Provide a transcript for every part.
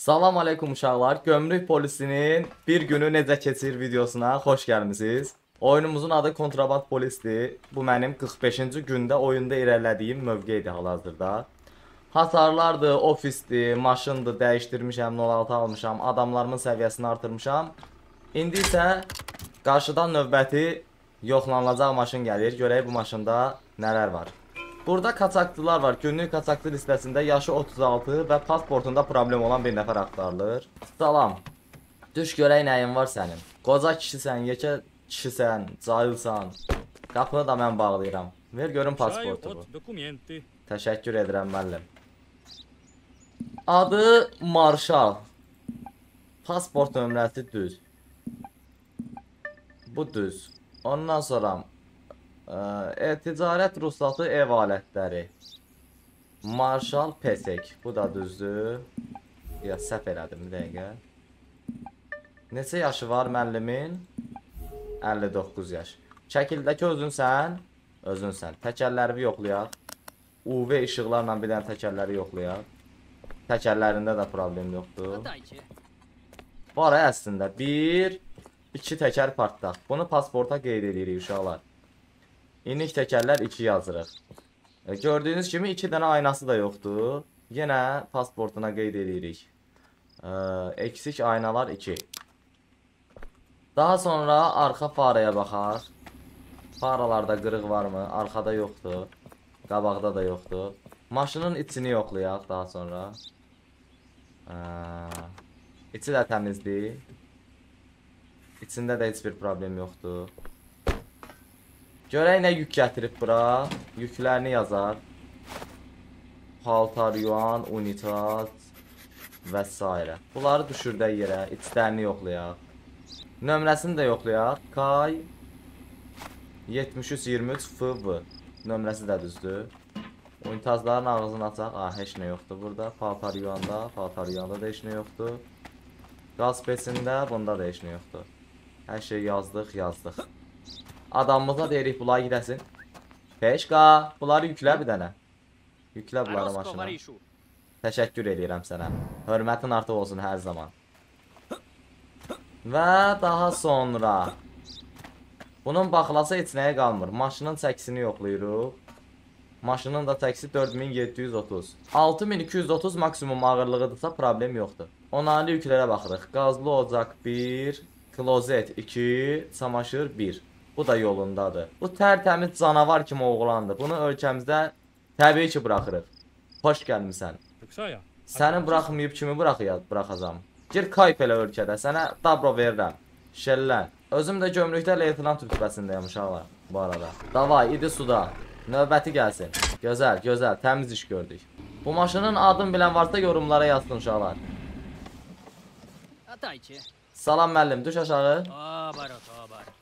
Salam aleykum uşaqlar. Gömrük polisinin bir günü necə keçir videosuna xoş gəlmisiniz. Oyunumuzun adı Kontraband Polisdir. Bu mənim 45-ci gündə oyunda irəlilədiyim mövqedir hal-hazırda. Hasarlardır, ofisdir, maşındır, dəyişdirmişəm, 06 almışam, adamlarımın səviyyəsini artırmışam. İndi isə qarşıdan növbəti yoxlanılacaq maşın gəlir. Görək bu maşında nələr var. Burada kaçaklılar var. Günlük kaçaklı listəsində yaşı 36 və pasportunda problem olan bir nəfər axtarılır. Salam. Düş görək nəyin var sənin. Qoca kişisən, yekə kişisən, cahilsan. Qapını da mən bağlayıram. Ver görüm pasportunu. Təşəkkür edirəm müəllim. Adı Marshall. Pasport nömrəsi düz. Bu düz. Ondan sonra e, ticarət ruhsatı ev alətləri. Marshall Pesek. Bu da düzdür. Ya səhv elədim bir dəqiqə. Neçə yaşı var müəllimin? 59 yaş. Şəkildəki özünsən? Özünsən. Təkərləri yoxlayaq. UV işıqlarla bir dənə təkərləri yoxlayaq. Təkərlərində də problem yoxdur. Var əslində 1 2 təkər partdaq. Bunu pasporta qeyd edirik uşaqlar. İnik təkərlər 2 yazırıq. E, gördüyünüz kimi 2 dənə aynası da yoxdur. Yenə pasportuna qeyd edirik. E, eksik aynalar 2. Daha sonra arxa faraya baxaq. Faralarda qırıq varmı? Arxada yoxdur. Qabaqda da yoxdur. Maşının içini yoxlayaq daha sonra. Ə, içi də təmizdir. İçində də heç bir problem yoxdur. Görək nə yük gətirib bura. Yüklərini yazar. Paltar yuan, unitat və s. Bunları düşürdək yerə, içlərini yoxlayaq. Nömrəsini də yoxlayaq. Kay 7323 FV. Nömrəsi də düzdür. Unitazların ağzını açaq. Ah, heç nə yoxdur burada. Paltar yuyanda, paltar yuyanda da heç nə yoxdur. Qaz pesində, bunda da heç nə yoxdur. Hər şey yazdıq, yazdıq. Adamımıza deyirik bunlar gidəsin. Peşqa, bunları yüklə bir dənə. Yüklə bunları maşına. Təşəkkür edirəm sənə. Hörmətin artıq olsun hər zaman. Və daha sonra bunun baxılası heç nəyə qalmır. Maşının çəkisini yoxlayırıq. Maşının da çəkisi 4730. 6230 maksimum ağırlığıdırsa problem yoxdur. Onarlı yüklərə baxırıq. Qazlı ocaq 1, klozet 2, çamaşır 1. Bu da yolundadır. Bu tərtəmiz canavar kimi oğlandır. Bunu ölkəmizdə təbii ki buraxırıq. Xoş gəlmisən. Səni buraxmayıb kimi buraxıyaq, buraxacam. Gir kayp elə ölkədə, sənə dabro verirəm. Şəllən. Özüm də gömrükdə leytenant rütbəsindəyəm uşaqlar bu arada. Davay, idi suda. Növbəti gəlsin. Gözəl, gözəl, təmiz iş gördük. Bu maşının adını bilən varsa yorumlara yazsın uşaqlar. Salam müəllim, düş aşağı. Tobar, o tobar.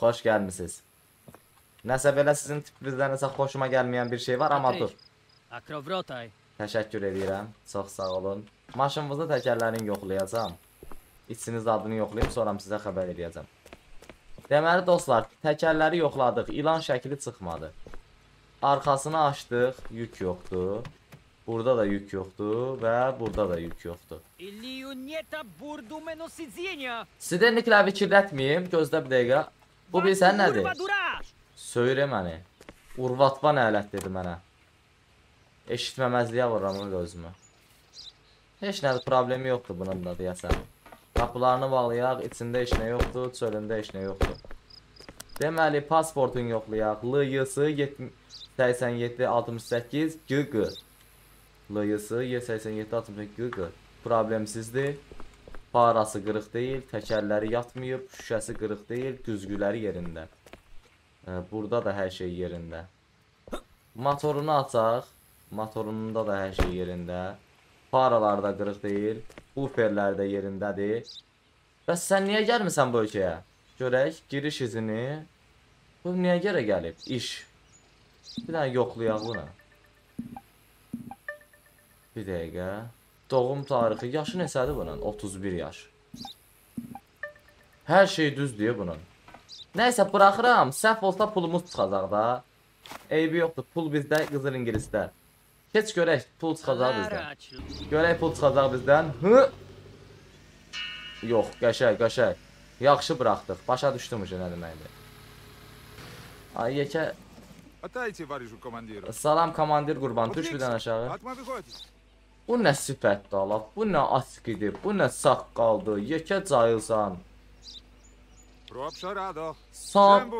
Xoş gəlmisiniz. Nəsə belə sizin tipinizdə nəsə xoşuma gəlməyən bir şey var, amma dur. Akrowrotaj. Təşəkkür edirəm. Çox sağ olun. Maşınınızı təkərlərini yoxlayacağam. İçiniz adını yoxlayıb sonra sizə xəbər edəcəm. Deməli dostlar, təkərləri yoxladıq. İlan şəkli çıxmadı. Arxasını açdıq, yük yoxdur. Burada da yük yoxdur və burada da yük yoxdur. Sidernikləri kirlətməyim. Gözlə bir dəqiqə. Bu bilsən nədir? Kurwa duraż. Söylə məni. Urvatva nə ələt dedi mənə. Eşitməməzliyə vururam onu özümü. Heç nə problemi yoxdur bunun da deyəsən. Qapılarını bağlayaq, içində heç nə yoxdur, çölündə heç nə yoxdur. Deməli, pasportun yoxlayaq. LYS 87 68 GQ. LYS 87 68 GQ. Problemsizdir. Parası qırıq deyil, təkərləri yatmayıb, şüşəsi qırıq deyil, güzgüləri yerində. Burada da hər şey yerində. Motorunu açaq. Motorunda da hər şey yerində. Paralar da qırıq deyil. Buferlər də yerindədir. Bəs sən niyə gəlmisən bu ölkəyə? Görək, giriş izini. Bu niyə görə gəlib? İş. Bir dənə yoxlayaq bunu. Bir dəqiqə. Doğum tarixi. Yaşı neçədir bunun? 31 yaş. Hər şey düz deyə bunun. Nəysə, buraxıram. Səhv olsa pulumuz çıxacaq da. Eybi yoxdur. Pul bizdə, qızıl ingilisdə. Keç görək, pul çıxacaq bizdən. Görək, pul çıxacaq bizdən. Hı? Yox, qəşək, qəşək. Yaxşı bıraxdıq. Başa düşdüm ki, nə deməkdir. Ay, yekə... Salam, komandir qurban. Düş bir dənə aşağı. Bu nə sifət dalaq, bu nə askidir, bu nə saqqaldır, yekə cayılsan. Sam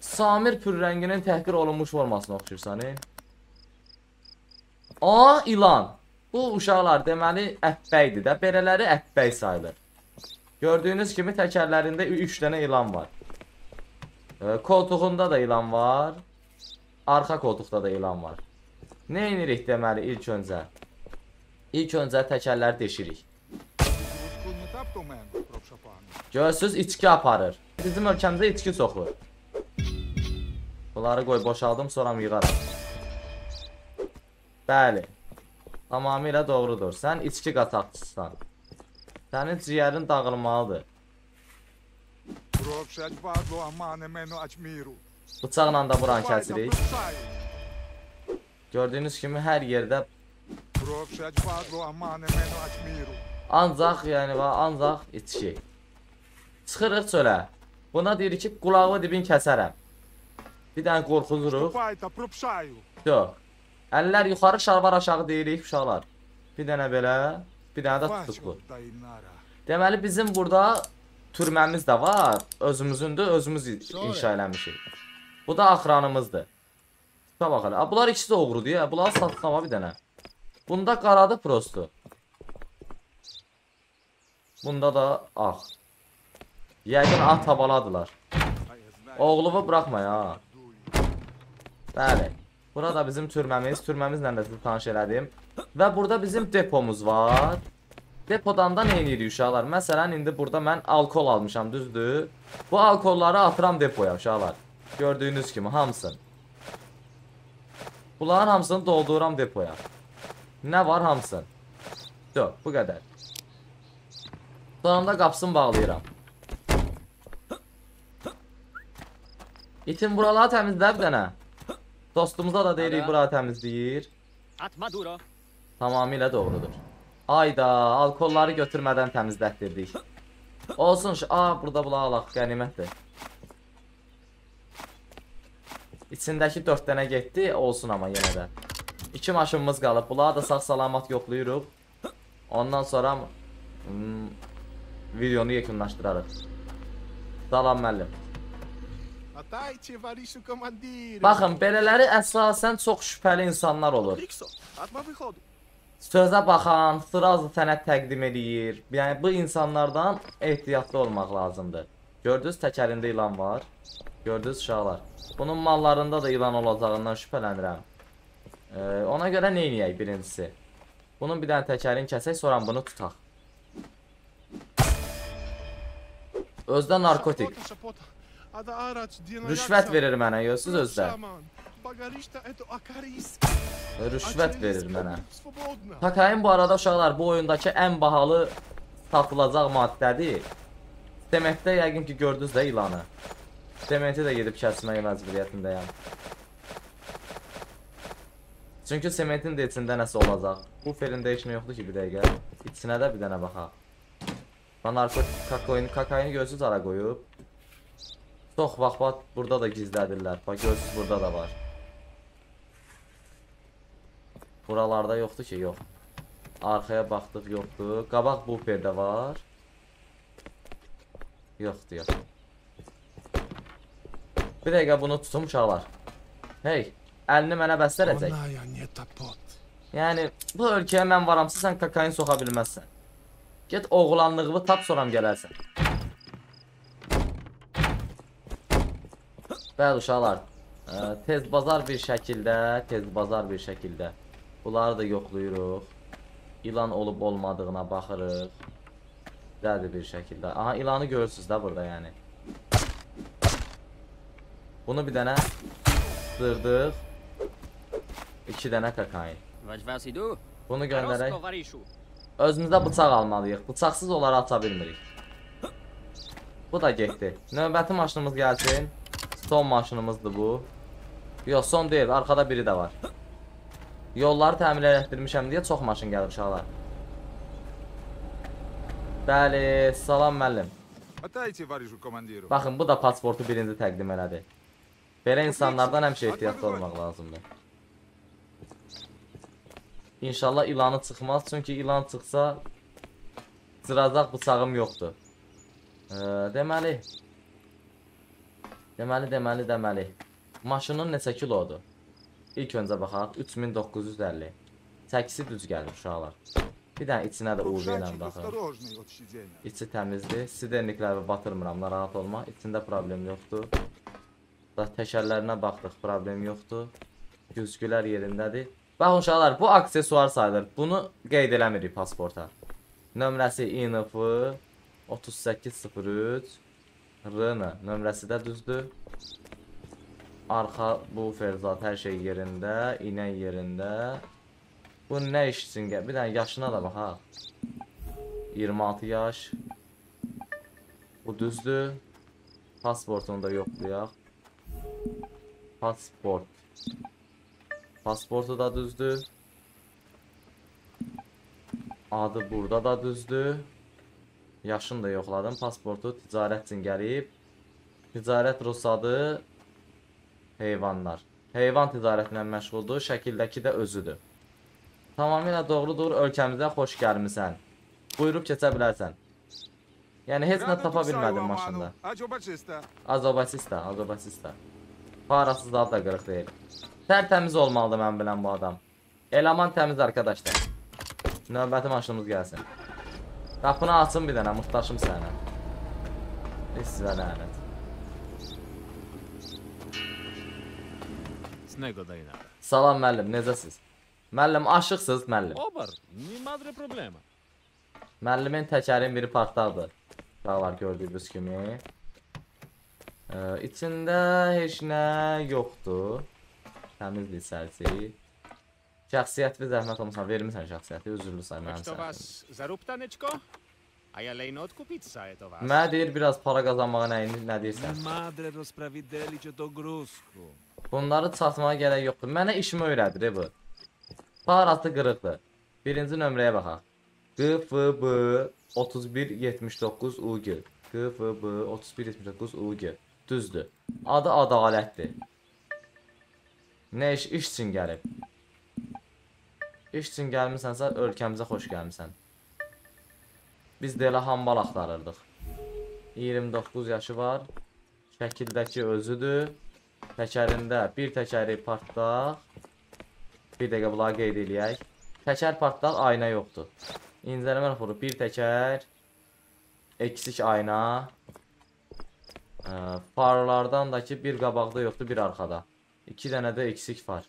Samir pürrənginin təhqir olunmuş formasına oxşursan, e? A, ilan. Bu uşaqlar deməli əppəydir də, belələri əppəy sayılır. Gördüyünüz kimi təkərlərində 3 dənə ilan var. E, koltuğunda da ilan var. Arxa koltuqda da ilan var. Nə edirik deməli ilk öncə? İlk öncə təkərləri deşirik. Görürsüz, içki aparır. Bizim ölkəmizə içki çoxdur. Bunları qoy boşaldım, sonra yığaram. Bəli. Tamamilə doğrudur. Sən içki qataqçısan. Sənin ciyərin dağılmalıdır. Bıçaqla da buranı kəsirik. Gördüyünüz kimi hər yerdə Ancaq yəni ancaq içki. Çıxırıq çölə. Buna deyirik ki, qulağımı dibin kəsərəm. Bir dənə qorxuduruq. Yox. Əllər yuxarı, şalvar aşağı deyirik uşaqlar. Bir dənə belə, bir dənə də tutuqlu. Deməli bizim burada türməmiz də var. Özümüzündür, özümüz inşa eləmişik. Bu da axranımızdır. Bax bax elə. Bunlar ikisi də oğrudur ya. Bunları satın ama bir dənə. Bunda qaradı prosto. Bunda da ağ. Yəqin ağ tabaladılar. Oğlumu bırakma ya. Bəli. Burada bizim türməmiz. Türməmizlə də sizi tanış elədim. Və burada bizim depomuz var. Depodan da nə eləyirik uşaqlar? Məsələn, indi burada mən alkol almışam, düzdür? Bu alkolları atıram depoya uşaqlar. Gördüyünüz kimi hamısını. Bunların hamısını doldururam depoya. Nə var hamısını? Yox, bu qədər. Sonunda qapısını bağlayıram. İtin buraları təmizlə bir dənə. Dostumuza da deyirik Ara. bura təmizləyir. At Maduro. Tamamilə doğrudur. Ayda, alkolları götürmədən təmizlətdirdik. Olsun, şu- aa burada bula alaq, qənimətdir. İçindəki 4 dənə getdi, olsun amma yenə də. İki maçımız kalıb. Bunları da sağ salamat yoxlayırıq. Ondan sonra hmm, videonu yekunlaşdırarıq. Salam müəllim. Baxın, belələri əsasən çox şübhəli insanlar olur. Sözə baxan, sırazı sənət təqdim edir. Yəni, bu insanlardan ehtiyatlı olmaq lazımdır. Gördünüz, təkərində ilan var. Gördünüz, uşaqlar. Bunun mallarında da ilan olacağından şübhələnirəm. Ee, ona görə nə edək birincisi? Bunun bir dənə təkərini kəsək, sonra bunu tutaq. Özdə narkotik. Rüşvət verir mənə, görürsüz özdə. Rüşvət verir mənə. Kokain bu arada uşaqlar bu oyundakı ən bahalı satılacaq maddədir. Deməkdə yəqin ki gördünüz də ilanı. Dementi də gedib kəsmək məcburiyyətindəyəm. Çünki sementin də içində nəsə olacaq. Bu ferində heç nə yoxdur ki bir dəqiqə. İçinə də bir dənə baxaq. Və narkotik kokain, kokaini gözünüz ara qoyub. Çox vaxt bax burada da gizlədirlər. Bax gözünüz burada da var. Buralarda yoxdur ki, yox. Arxaya baxdıq, yoxdur. Qabaq buperdə var. Yoxdur, yox. Bir dəqiqə bunu tutum uşaqlar. Hey, əlini mənə bəstərəcək. Yəni, bu ölkəyə mən varamsa sən kakain soxa bilməzsən. Get oğlanlığımı tap soram gələrsən. Bəli uşaqlar, tez bazar bir şəkildə, tez bazar bir şəkildə. Bunları da yoxluyuruq. İlan olub olmadığına baxırıq. Dəli bir şəkildə. Aha ilanı görürsüz də burada yəni. Bunu bir dənə sırdıq. 2 dənə kokain. Bunu göndərək. Özümüzdə bıçaq almalıyıq. Bıçaqsız onları ata bilmirik. Bu da getdi. Növbəti maşınımız gəlsin. Son maşınımızdır bu. Yox, son deyil. Arkada biri də var. Yolları təmir elətdirmişəm deyə çox maşın gəlir uşaqlar. Bəli, salam müəllim. Baxın, bu da pasportu birinci təqdim elədi. Belə insanlardan həmişə ehtiyatlı olmaq lazımdır. İnşallah ilanı çıxmaz. Çünki ilan çıxsa cıracaq bıçağım yoxdur. E, deməli. Deməli, deməli, deməli. Maşının neçə kilodur? İlk öncə baxaq. 3950. Çəkisi düz gəlir uşaqlar. Bir dənə içinə də UV ilə baxın. İçi təmizdir. Sidernikləri batırmıram, narahat olma. İçində problem yoxdur. Da təkərlərinə baxdıq, problem yoxdur. Güzgülər yerindədir. Baxın uşaqlar, bu aksesuar sayılır. Bunu qeyd eləmirik pasporta. Nömrəsi INF 3803 RN nömrəsi də düzdür. Arxa bu ferzat hər şey yerində, iynə yerində. Bu nə iş üçün gəl? Bir dənə yaşına da baxaq. 26 yaş. Bu düzdür. Pasportunu da yoxlayaq. Pasport. Pasportu da düzdür. Adı burada da düzdür. Yaşını da yoxladım. Pasportu ticarət üçün gəlib. Ticarət rusadı heyvanlar. Heyvan ticarətinə məşğuldur. Şəkildəki də özüdür. Tamamilə doğrudur. Ölkəmizə xoş gəlmisən. Buyurub keçə bilərsən. Yəni heç nə tapa bilmədim maşında. Acobacista. Azobasista, Azobasista. Parasızlar da qırıq deyil. Tərtəmiz olmalıdır mən bilən bu adam. Eleman təmiz arkadaşlar. Növbəti maşınımız gəlsin. Qapını açın bir dənə, muhtaçım sənə. Biz sizə lənət. Salam müəllim, necəsiz? Müəllim, aşıqsınız müəllim. Obar, nie madre problema. Müəllimin təkərin biri partdadır. Uşaqlar gördüyünüz kimi. Ee, içində heç nə yoxdur. Təmizdir sərsi. Şəxsiyyəti zəhmət olmasa vermisən şəxsiyyəti, üzürlü say mənim taneczko? A ja lejno odkupica je to was. Mənə deyir biraz para qazanmağa nə, nə deyirsən? Madre rozpravideli cię do gruzku. Bunları çatmağa gərək yoxdur. Mənə işimi öyrədir bu. Parası qırıqdır. Birinci nömrəyə baxaq. QFB 3179 UG. QFB 3179 UG. Düzdür. Adı ədalətdir. Nə iş iş üçün gəlib? İş üçün gəlmisənsə ölkəmizə xoş gəlmisən. Biz də elə hambal axtarırdıq. 29 yaşı var. Şəkildəki özüdür. Təkərində bir təkəri partlaq. Bir dəqiqə bunları qeyd eləyək. Təkər partlaq, ayna yoxdur. İncələmə raporu bir təkər. Eksik ayna. Farlardan da ki bir qabaqda yoxdur, bir arxada. 2 dənə də eksik var.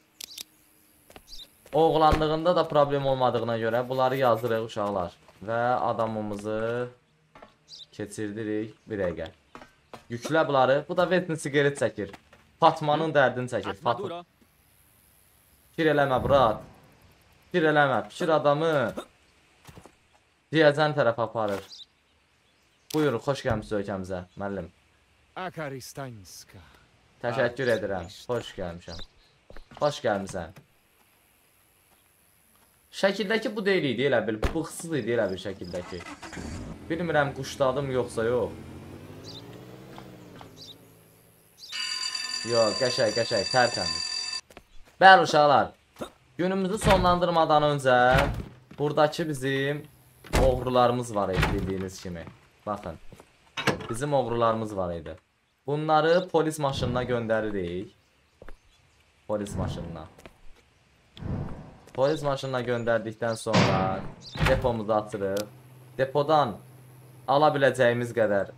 Oğlanlığında da problem olmadığına görə bunları yazırıq uşaqlar və adamımızı keçirdirik bir dəqiqə. Yüklə bunları. Bu da Vetni siqaret çəkir. Fatmanın dərdini çəkir. Atma Fatma. Fikir eləmə brat. Fikir eləmə. Fikir adamı deyəcən tərəf aparır. Buyurun, xoş gəlmisiniz ölkəmizə, müəllim. Akaristańska. Təşəkkür edirəm. Xoş gəlmişəm. Xoş gəlmisən. Şəkildəki bu deyil idi elə bil. Bıxsız idi elə bir şəkildəki. Bilmirəm quşladım yoxsa yox. Yox, qəşəng, qəşəng, tərtəmiz. Bəli uşaqlar. Günümüzü sonlandırmadan öncə buradakı bizim oğrularımız var idi bildiyiniz kimi. Baxın. Bizim oğrularımız var idi. Bunları polis maşınına göndəririk. Polis maşınına. Polis maşınına göndərdikdən sonra depomuzu açırıq. Depodan ala biləcəyimiz qədər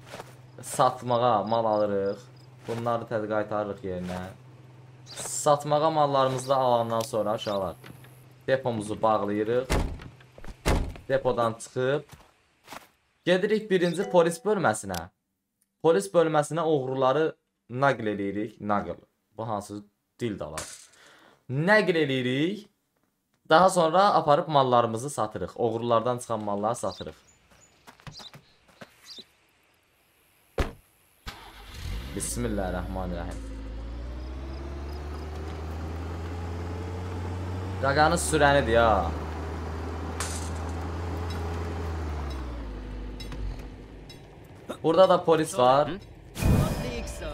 satmağa mal alırıq. Bunları təzə qaytarırıq yerinə. Satmağa mallarımızı da alandan sonra uşaqlar depomuzu bağlayırıq. Depodan çıxıb gedirik birinci polis bölməsinə. Polis bölməsinə oğruları naql eləyirik. Naql. Bu hansı dil dalar. Nəql eləyirik. Daha sonra aparıb mallarımızı satırıq. Oğrulardan çıxan malları satırıq. Bismillahirrahmanirrahim. Qaqanın sürənidir ya. Burada da polis var. Fixo.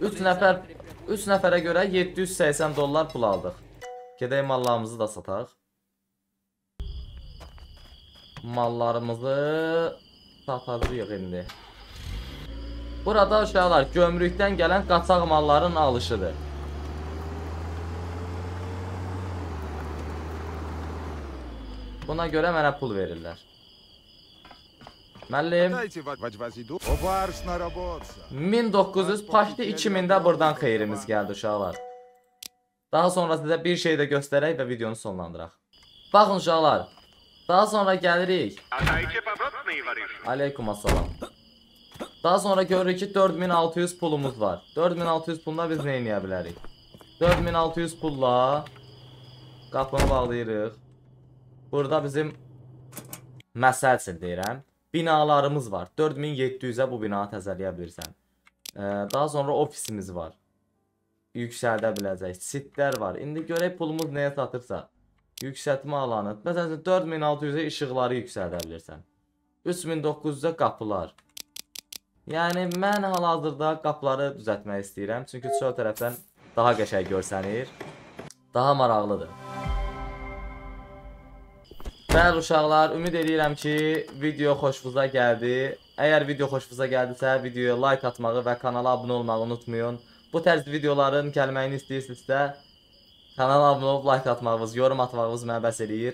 3 nəfər 3 nəfərə görə 780 dollar pul aldıq. Gedək mallarımızı da sataq. Mallarımızı satacağıq indi. Burada uşaqlar gömrükdən gələn qaçaq malların alışıdır. Buna görə mənə pul verirlər. Müəllim. Müəllim. 1900 pakda 2000-də burdan xeyrimiz gəldi uşaqlar. Daha sonra sizə bir şey də göstərək və videonu sonlandıraq. Baxın uşaqlar. Daha sonra gəlirik. Aleykum assalam. Daha sonra görürük ki 4600 pulumuz var. 4600 pulla biz nə edə bilərik? 4600 pulla qapını bağlayırıq. Burada bizim məsəl üçün deyirəm binalarımız var. 4700-ə bu binanı təzələyə bilirsən. Ee, daha sonra ofisimiz var. Yüksəldə biləcək. Sitlər var. İndi görək pulumuz nəyə satırsa. Yüksəltmə alanı. Məsələn 4600-ə işıqları yüksəldə bilirsən. 3900-ə qapılar. Yəni mən hal-hazırda qapıları düzəltmək istəyirəm, çünki çöl tərəfdən daha qəşəng görsənir. Daha maraqlıdır. Bəli uşaqlar, ümid edirəm ki, video xoşunuza gəldi. Əgər video xoşunuza gəldisə, videoya like atmağı və kanala abunə olmağı unutmayın. Bu tərz videoların gəlməyini istəyirsinizsə, kanala abunə olub like atmağınız, yorum atmağınız mənə bəs eləyir.